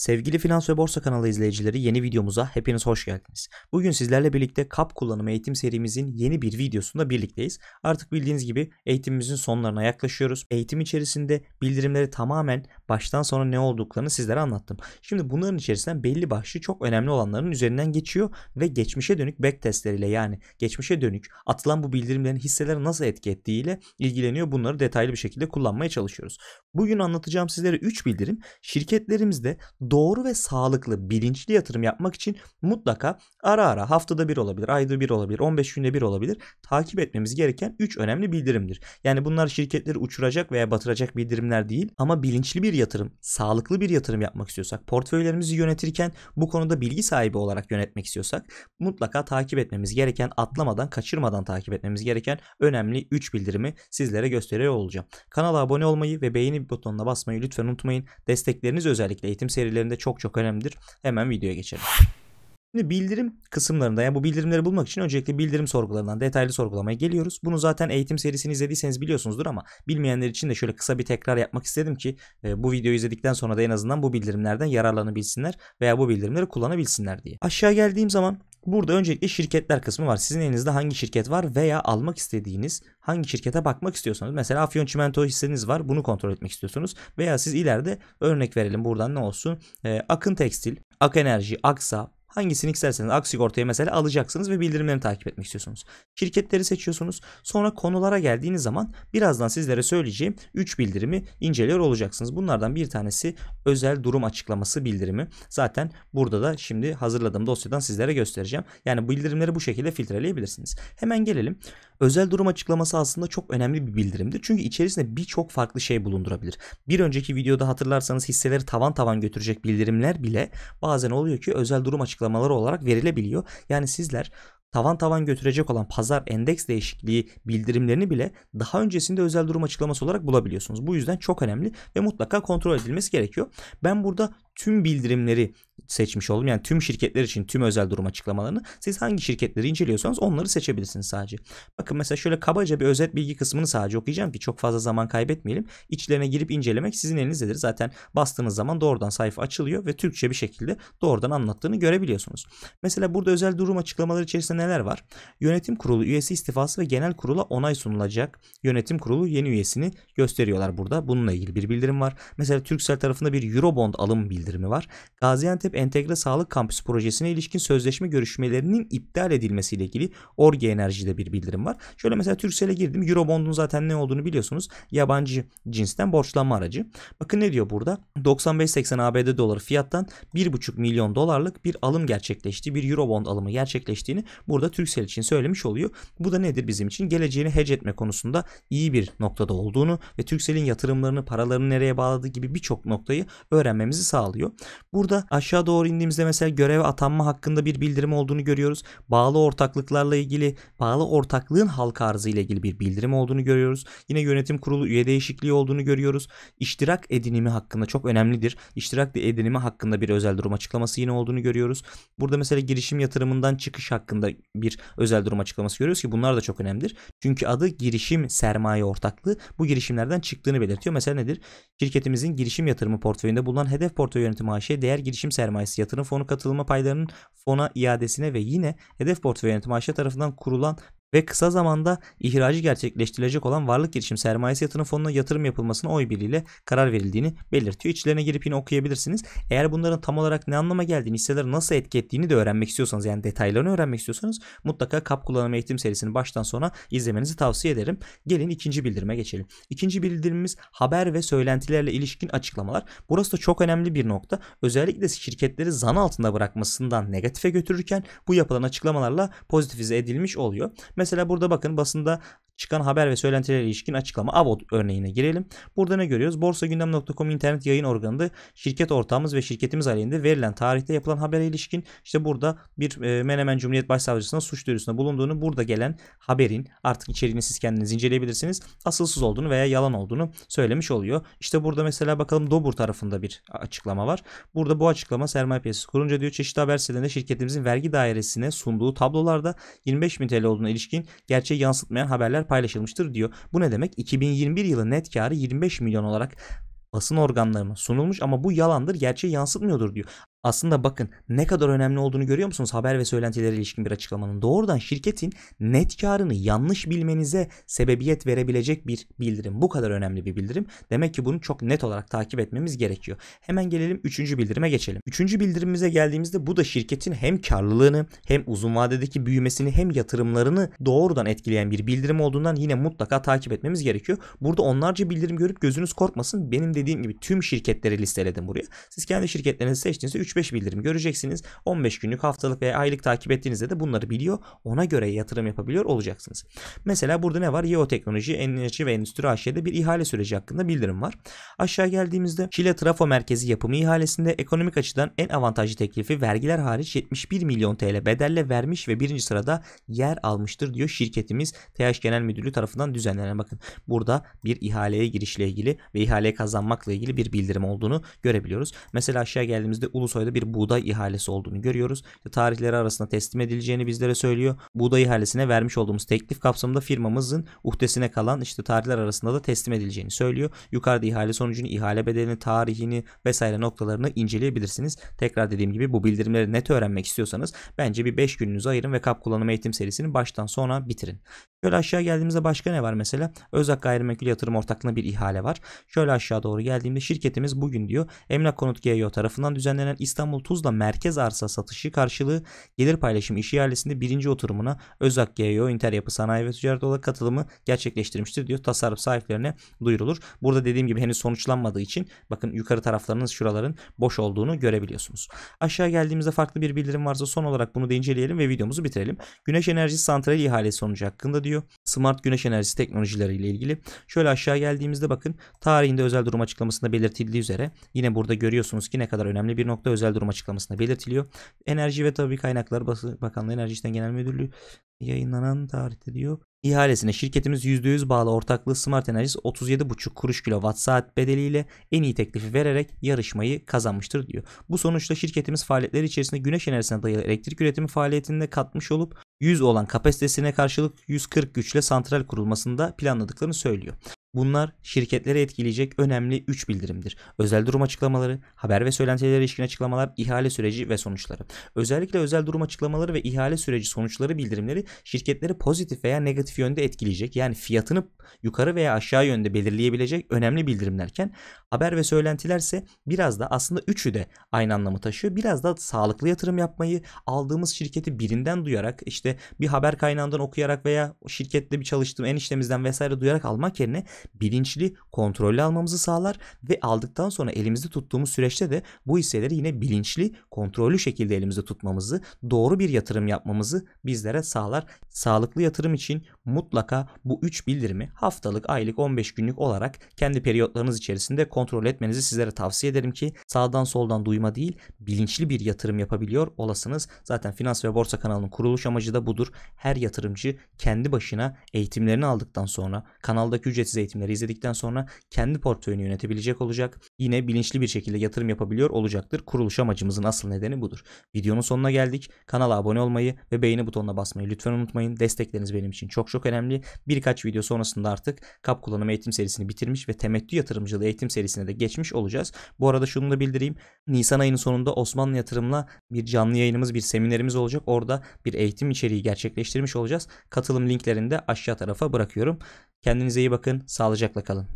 Sevgili Finans ve Borsa kanalı izleyicileri yeni videomuza hepiniz hoş geldiniz. Bugün sizlerle birlikte KAP kullanımı eğitim serimizin yeni bir videosunda birlikteyiz. Artık bildiğiniz gibi eğitimimizin sonlarına yaklaşıyoruz. Eğitim içerisinde bildirimleri tamamen baştan sona ne olduklarını sizlere anlattım. Şimdi bunların içerisinden belli başlı çok önemli olanların üzerinden geçiyor ve geçmişe dönük back testleriyle yani geçmişe dönük atılan bu bildirimlerin hisseleri nasıl etki ettiğiyle ilgileniyor. Bunları detaylı bir şekilde kullanmaya çalışıyoruz. Bugün anlatacağım sizlere 3 bildirim şirketlerimizde doğru ve sağlıklı, bilinçli yatırım yapmak için mutlaka ara ara haftada bir olabilir, ayda bir olabilir, 15 günde bir olabilir takip etmemiz gereken 3 önemli bildirimdir. Yani bunlar şirketleri uçuracak veya batıracak bildirimler değil ama bilinçli bir yatırım, sağlıklı bir yatırım yapmak istiyorsak, portföylerimizi yönetirken bu konuda bilgi sahibi olarak yönetmek istiyorsak mutlaka takip etmemiz gereken, atlamadan, kaçırmadan takip etmemiz gereken önemli 3 bildirimi sizlere gösteriyor olacağım. Kanala abone olmayı ve beğeni butonuna basmayı lütfen unutmayın. Destekleriniz özellikle eğitim serilerinde çok çok önemlidir. Hemen videoya geçelim. Şimdi bildirim kısımlarında yani bu bildirimleri bulmak için öncelikle bildirim sorgularından detaylı sorgulamaya geliyoruz. Bunu zaten eğitim serisini izlediyseniz biliyorsunuzdur ama bilmeyenler için de şöyle kısa bir tekrar yapmak istedim ki e, bu videoyu izledikten sonra da en azından bu bildirimlerden yararlanabilsinler veya bu bildirimleri kullanabilsinler diye. Aşağı geldiğim zaman Burada öncelikle şirketler kısmı var. Sizin elinizde hangi şirket var veya almak istediğiniz hangi şirkete bakmak istiyorsanız. Mesela Afyon Çimento hisseniz var. Bunu kontrol etmek istiyorsunuz. Veya siz ileride örnek verelim buradan ne olsun. Ee, Akın Tekstil, Ak Enerji, Aksa, Hangisini isterseniz ak sigortayı mesela alacaksınız ve bildirimlerini takip etmek istiyorsunuz. Şirketleri seçiyorsunuz. Sonra konulara geldiğiniz zaman birazdan sizlere söyleyeceğim 3 bildirimi inceliyor olacaksınız. Bunlardan bir tanesi özel durum açıklaması bildirimi. Zaten burada da şimdi hazırladığım dosyadan sizlere göstereceğim. Yani bildirimleri bu şekilde filtreleyebilirsiniz. Hemen gelelim. Özel durum açıklaması aslında çok önemli bir bildirimdir. Çünkü içerisinde birçok farklı şey bulundurabilir. Bir önceki videoda hatırlarsanız hisseleri tavan tavan götürecek bildirimler bile bazen oluyor ki özel durum açıklamaları olarak verilebiliyor. Yani sizler tavan tavan götürecek olan pazar endeks değişikliği bildirimlerini bile daha öncesinde özel durum açıklaması olarak bulabiliyorsunuz. Bu yüzden çok önemli ve mutlaka kontrol edilmesi gerekiyor. Ben burada tüm bildirimleri seçmiş oldum. Yani tüm şirketler için tüm özel durum açıklamalarını siz hangi şirketleri inceliyorsanız onları seçebilirsiniz sadece. Bakın mesela şöyle kabaca bir özet bilgi kısmını sadece okuyacağım ki çok fazla zaman kaybetmeyelim. İçlerine girip incelemek sizin elinizdedir. Zaten bastığınız zaman doğrudan sayfa açılıyor ve Türkçe bir şekilde doğrudan anlattığını görebiliyorsunuz. Mesela burada özel durum açıklamaları içerisinde neler var? Yönetim kurulu üyesi istifası ve genel kurula onay sunulacak. Yönetim kurulu yeni üyesini gösteriyorlar burada. Bununla ilgili bir bildirim var. Mesela Türksel tarafında bir Eurobond alım bildirimi var. Gaziantep Entegre Sağlık Kampüsü projesine ilişkin sözleşme görüşmelerinin iptal edilmesiyle ilgili Orge Enerji'de bir bildirim var. Şöyle mesela Türksel'e girdim. Eurobond'un zaten ne olduğunu biliyorsunuz. Yabancı cinsten borçlanma aracı. Bakın ne diyor burada? 95.80 ABD doları fiyattan 1,5 milyon dolarlık bir alım gerçekleşti. Bir Eurobond alımı gerçekleştiğini burada Türksel için söylemiş oluyor. Bu da nedir bizim için? Geleceğini hedge etme konusunda iyi bir noktada olduğunu ve Türksel'in yatırımlarını, paralarını nereye bağladığı gibi birçok noktayı öğrenmemizi sağlıyor. Burada aşağı doğru indiğimizde mesela görev atanma hakkında bir bildirim olduğunu görüyoruz. Bağlı ortaklıklarla ilgili, bağlı ortaklığın halka arzı ile ilgili bir bildirim olduğunu görüyoruz. Yine yönetim kurulu üye değişikliği olduğunu görüyoruz. İştirak edinimi hakkında çok önemlidir. İştirak edinimi hakkında bir özel durum açıklaması yine olduğunu görüyoruz. Burada mesela girişim yatırımından çıkış hakkında bir özel durum açıklaması görüyoruz ki bunlar da çok önemlidir. Çünkü adı girişim sermaye ortaklığı bu girişimlerden çıktığını belirtiyor. Mesela nedir? Şirketimizin girişim yatırımı portföyünde bulunan hedef portföy yönetimi AŞ değer girişim sermayesi yatırım fonu katılma paylarının fona iadesine ve yine hedef portföy yönetimi AŞ tarafından kurulan ve kısa zamanda ihracı gerçekleştirilecek olan varlık girişim sermayesi yatırım fonuna yatırım yapılmasına oy birliğiyle karar verildiğini belirtiyor. İçlerine girip yine okuyabilirsiniz. Eğer bunların tam olarak ne anlama geldiğini, hisseleri nasıl etki ettiğini de öğrenmek istiyorsanız yani detaylarını öğrenmek istiyorsanız mutlaka kap kullanım eğitim serisini baştan sona izlemenizi tavsiye ederim. Gelin ikinci bildirime geçelim. İkinci bildirimimiz haber ve söylentilerle ilişkin açıklamalar. Burası da çok önemli bir nokta. Özellikle şirketleri zan altında bırakmasından negatife götürürken bu yapılan açıklamalarla pozitifize edilmiş oluyor. Mesela burada bakın basında çıkan haber ve söylentilere ilişkin açıklama Avod örneğine girelim. Burada ne görüyoruz? Borsagündem.com internet yayın organında şirket ortağımız ve şirketimiz aleyhinde verilen tarihte yapılan habere ilişkin işte burada bir e, Menemen Cumhuriyet Başsavcısına suç duyurusunda bulunduğunu burada gelen haberin artık içeriğini siz kendiniz inceleyebilirsiniz. Asılsız olduğunu veya yalan olduğunu söylemiş oluyor. İşte burada mesela bakalım Dobur tarafında bir açıklama var. Burada bu açıklama sermaye piyasası kurunca diyor çeşitli haber sitelerinde şirketimizin vergi dairesine sunduğu tablolarda 25 bin TL olduğuna ilişkin gerçeği yansıtmayan haberler paylaşılmıştır diyor. Bu ne demek? 2021 yılı net karı 25 milyon olarak basın organlarına sunulmuş ama bu yalandır, gerçeği yansıtmıyordur diyor. Aslında bakın ne kadar önemli olduğunu görüyor musunuz haber ve söylentilere ilişkin bir açıklamanın. Doğrudan şirketin net karını yanlış bilmenize sebebiyet verebilecek bir bildirim. Bu kadar önemli bir bildirim. Demek ki bunu çok net olarak takip etmemiz gerekiyor. Hemen gelelim 3. bildirime geçelim. 3. bildirimimize geldiğimizde bu da şirketin hem karlılığını hem uzun vadedeki büyümesini hem yatırımlarını doğrudan etkileyen bir bildirim olduğundan yine mutlaka takip etmemiz gerekiyor. Burada onlarca bildirim görüp gözünüz korkmasın. Benim dediğim gibi tüm şirketleri listeledim buraya. Siz kendi şirketlerinizi seçtiğinizde 3-5 bildirim göreceksiniz. 15 günlük, haftalık veya aylık takip ettiğinizde de bunları biliyor. Ona göre yatırım yapabiliyor olacaksınız. Mesela burada ne var? Yeo Teknoloji, Enerji ve Endüstri AŞ'de bir ihale süreci hakkında bildirim var. Aşağı geldiğimizde Şile Trafo Merkezi yapımı ihalesinde ekonomik açıdan en avantajlı teklifi vergiler hariç 71 milyon TL bedelle vermiş ve birinci sırada yer almıştır diyor şirketimiz TH Genel Müdürlüğü tarafından düzenlenen. Bakın burada bir ihaleye girişle ilgili ve ihaleyi kazanmakla ilgili bir bildirim olduğunu görebiliyoruz. Mesela aşağı geldiğimizde Ulusoy'da bir buğday ihalesi olduğunu görüyoruz. Tarihleri arasında teslim edileceğini bizlere söylüyor. Buğday ihalesine vermiş olduğumuz teklif kapsamında firmamızın uhdesine kalan işte tarihler arasında da teslim edileceğini söylüyor. Yukarıda ihale sonucunu, ihale bedelini, tarihini vesaire noktalarını inceleyebilirsiniz. Tekrar dediğim gibi bu bildirimleri net öğrenmek istiyorsanız bence bir 5 gününüzü ayırın ve kap kullanımı eğitim serisini baştan sona bitirin. Şöyle aşağı geldiğimizde başka ne var mesela? Özak Gayrimenkul Yatırım Ortaklığı'na bir ihale var. Şöyle aşağı doğru geldiğimde şirketimiz bugün diyor Emlak Konut GEO tarafından düzenlenen İstanbul Tuzla merkez arsa satışı karşılığı gelir paylaşım iş ihalesinde birinci oturumuna Özak GEO Inter Yapı Sanayi ve Ticaret Olarak katılımı gerçekleştirmiştir diyor. Tasarruf sahiplerine duyurulur. Burada dediğim gibi henüz sonuçlanmadığı için bakın yukarı taraflarının şuraların boş olduğunu görebiliyorsunuz. Aşağı geldiğimizde farklı bir bildirim varsa son olarak bunu da inceleyelim ve videomuzu bitirelim. Güneş enerjisi santrali ihalesi sonucu hakkında diyor. Smart güneş enerjisi teknolojileriyle ilgili. Şöyle aşağı geldiğimizde bakın tarihinde özel durum açıklamasında belirtildiği üzere yine burada görüyorsunuz ki ne kadar önemli bir nokta özel durum açıklamasında belirtiliyor. Enerji ve Tabi Kaynaklar Bakanlığı Enerji İşten Genel Müdürlüğü yayınlanan tarihte diyor. İhalesine şirketimiz %100 bağlı ortaklığı Smart Enerjisi 37,5 kuruş kilowatt saat bedeliyle en iyi teklifi vererek yarışmayı kazanmıştır diyor. Bu sonuçta şirketimiz faaliyetleri içerisinde güneş enerjisine dayalı elektrik üretimi faaliyetinde katmış olup 100 olan kapasitesine karşılık 140 güçle santral kurulmasında planladıklarını söylüyor. Bunlar şirketleri etkileyecek önemli 3 bildirimdir. Özel durum açıklamaları, haber ve söylentilere ilişkin açıklamalar, ihale süreci ve sonuçları. Özellikle özel durum açıklamaları ve ihale süreci sonuçları bildirimleri şirketleri pozitif veya negatif yönde etkileyecek. Yani fiyatını yukarı veya aşağı yönde belirleyebilecek önemli bildirimlerken haber ve söylentilerse biraz da aslında üçü de aynı anlamı taşıyor. Biraz da sağlıklı yatırım yapmayı aldığımız şirketi birinden duyarak işte bir haber kaynağından okuyarak veya şirkette bir çalıştığım eniştemizden vesaire duyarak almak yerine bilinçli, kontrollü almamızı sağlar ve aldıktan sonra elimizde tuttuğumuz süreçte de bu hisseleri yine bilinçli, kontrollü şekilde elimizde tutmamızı, doğru bir yatırım yapmamızı bizlere sağlar. Sağlıklı yatırım için mutlaka bu 3 bildirimi haftalık, aylık, 15 günlük olarak kendi periyotlarınız içerisinde kontrol etmenizi sizlere tavsiye ederim ki sağdan soldan duyma değil, bilinçli bir yatırım yapabiliyor olasınız. Zaten Finans ve Borsa kanalının kuruluş amacı da budur. Her yatırımcı kendi başına eğitimlerini aldıktan sonra kanaldaki ücretsiz eğitimleri izledikten sonra kendi portföyünü yönetebilecek olacak. Yine bilinçli bir şekilde yatırım yapabiliyor olacaktır. Kuruluş amacımızın asıl nedeni budur. Videonun sonuna geldik. Kanala abone olmayı ve beğeni butonuna basmayı lütfen unutmayın. Destekleriniz benim için çok çok önemli. Birkaç video sonrasında artık kap kullanımı eğitim serisini bitirmiş ve temettü yatırımcılığı eğitim serisine de geçmiş olacağız. Bu arada şunu da bildireyim. Nisan ayının sonunda Osmanlı Yatırım'la bir canlı yayınımız, bir seminerimiz olacak. Orada bir eğitim içeriği gerçekleştirmiş olacağız. Katılım linklerini de aşağı tarafa bırakıyorum. Kendinize iyi bakın. Sağlıcakla kalın.